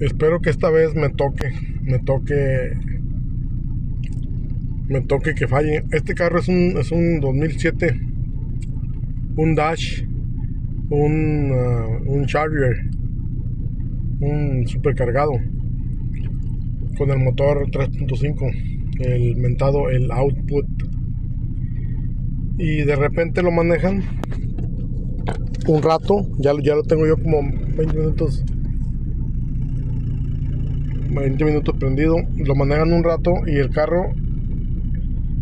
Espero que esta vez me toque, me toque, me toque que falle. Este carro es un, es un 2007, un Dash, un, uh, un Charger, un supercargado con el motor 3.5, el mentado, el output. Y de repente lo manejan un rato, ya, ya lo tengo yo como 20 minutos 20 minutos prendido, lo manejan un rato y el carro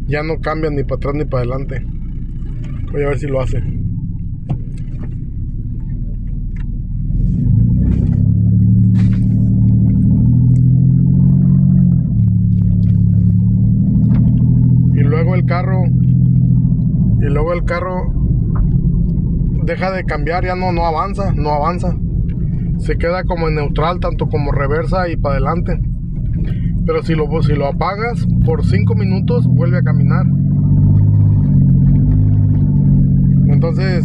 ya no cambia ni para atrás ni para adelante. Voy a ver si lo hace. Y luego el carro y luego el carro deja de cambiar, ya no no avanza, no avanza se queda como en neutral, tanto como reversa y para adelante. Pero si lo, si lo apagas por 5 minutos, vuelve a caminar. Entonces,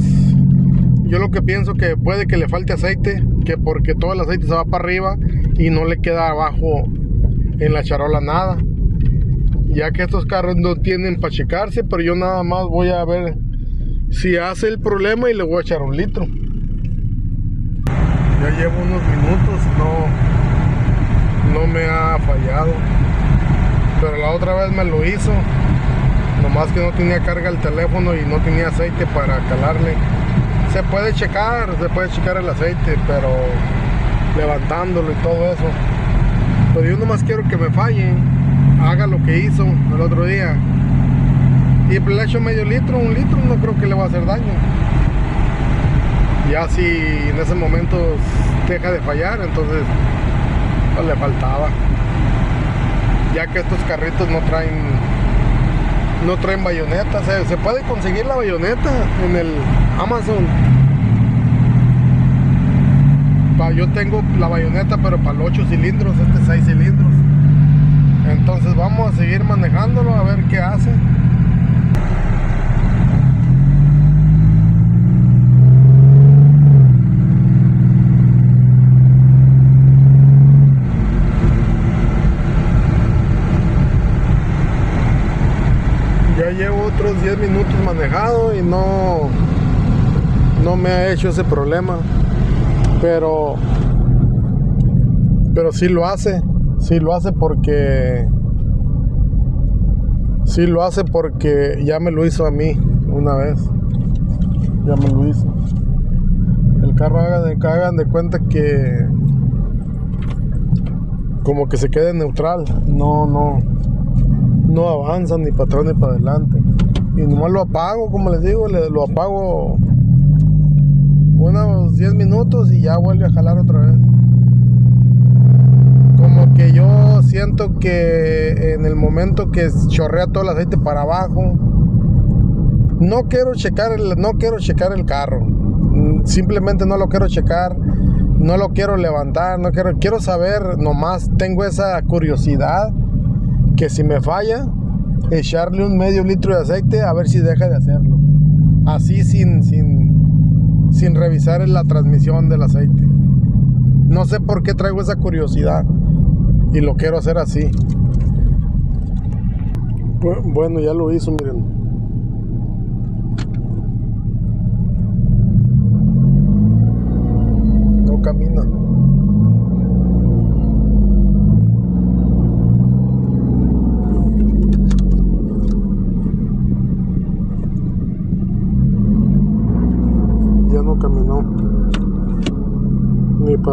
yo lo que pienso que puede que le falte aceite, que porque todo el aceite se va para arriba y no le queda abajo en la charola nada. Ya que estos carros no tienen para checarse, pero yo nada más voy a ver si hace el problema y le voy a echar un litro. Ya llevo unos minutos, no, no me ha fallado. Pero la otra vez me lo hizo. Nomás que no tenía carga el teléfono y no tenía aceite para calarle. Se puede checar, se puede checar el aceite, pero levantándolo y todo eso. Pero yo nomás quiero que me falle. Haga lo que hizo el otro día. Y le echo medio litro, un litro, no creo que le va a hacer daño ya si en ese momento deja de fallar, entonces pues, le faltaba. Ya que estos carritos no traen no traen bayoneta, se, puede conseguir la bayoneta en el Amazon. yo tengo la bayoneta pero para los 8 cilindros, este 6 cilindros. Entonces vamos a seguir manejándolo a ver qué hace. llevo otros 10 minutos manejado y no, no me ha hecho ese problema. Pero, pero sí lo hace, sí lo hace porque, sí lo hace porque ya me lo hizo a mí una vez. Ya me lo hizo. El carro hagan de, hagan de cuenta que como que se quede neutral. No, no, no avanza ni para atrás ni para adelante. Y nomás lo apago, como les digo, lo apago unos 10 minutos y ya vuelve a jalar otra vez. Como que yo siento que en el momento que chorrea todo el aceite para abajo, no quiero checar el, no quiero checar el carro. Simplemente no lo quiero checar, no lo quiero levantar, no quiero, quiero saber, nomás tengo esa curiosidad que si me falla, echarle un medio litro de aceite a ver si deja de hacerlo. Así sin, sin, sin revisar la transmisión del aceite. No sé por qué traigo esa curiosidad y lo quiero hacer así. Bueno, ya lo hizo, miren.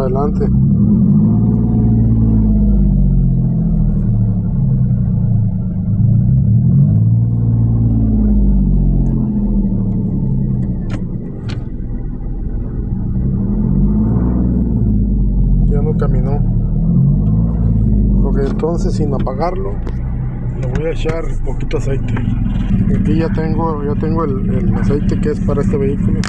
Adelante. Ya no caminó. Ok, entonces sin apagarlo, le voy a echar poquito aceite. Aquí ya tengo, ya tengo el, el aceite que es para este vehículo.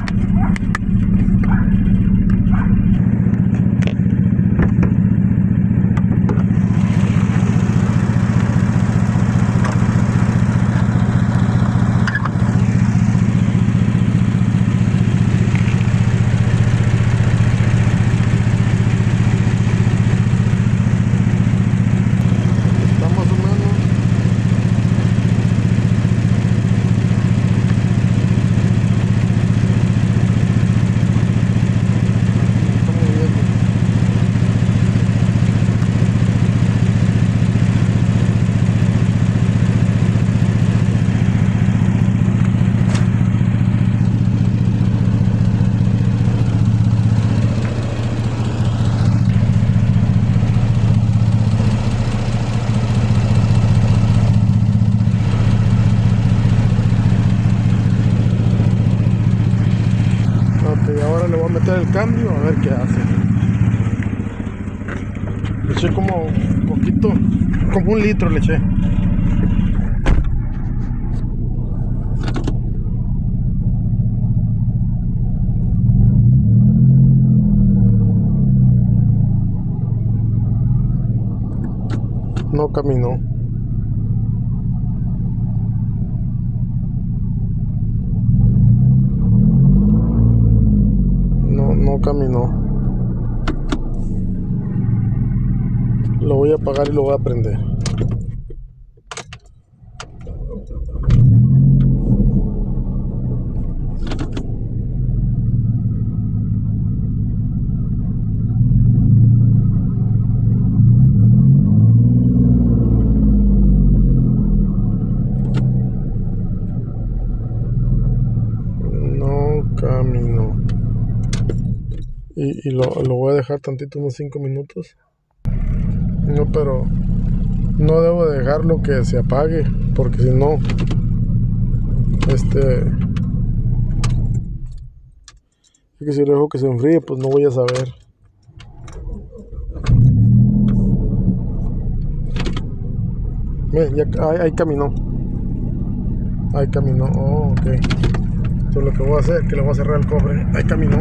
le voy a meter el cambio a ver qué hace. Le eché como poquito, como un litro le eché. No caminó. No, caminó. Lo voy a apagar y lo voy a prender. Y, lo, voy a dejar tantito unos 5 minutos. No, pero no debo dejarlo que se apague, porque si no, este, que si lo dejo que se enfríe, pues no voy a saber. ya ahí, caminó. Ahí caminó. Oh, ok. Entonces lo que voy a hacer es que le voy a cerrar el cofre. Ahí caminó.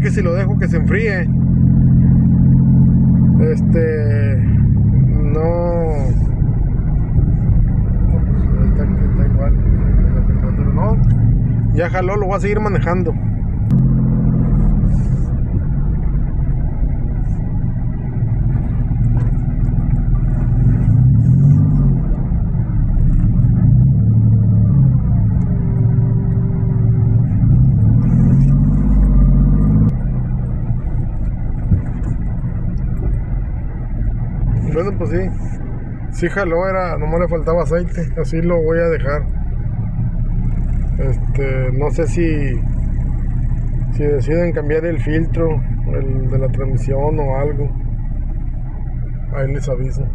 Que si lo dejo que se enfríe. Este no. Está, está igual no ya jaló lo voy a seguir manejando Pues sí. Sí jaló, era, nomás le faltaba aceite. Así lo voy a dejar. Este, no sé si si deciden cambiar el filtro, el de la transmisión o algo. Ahí les aviso.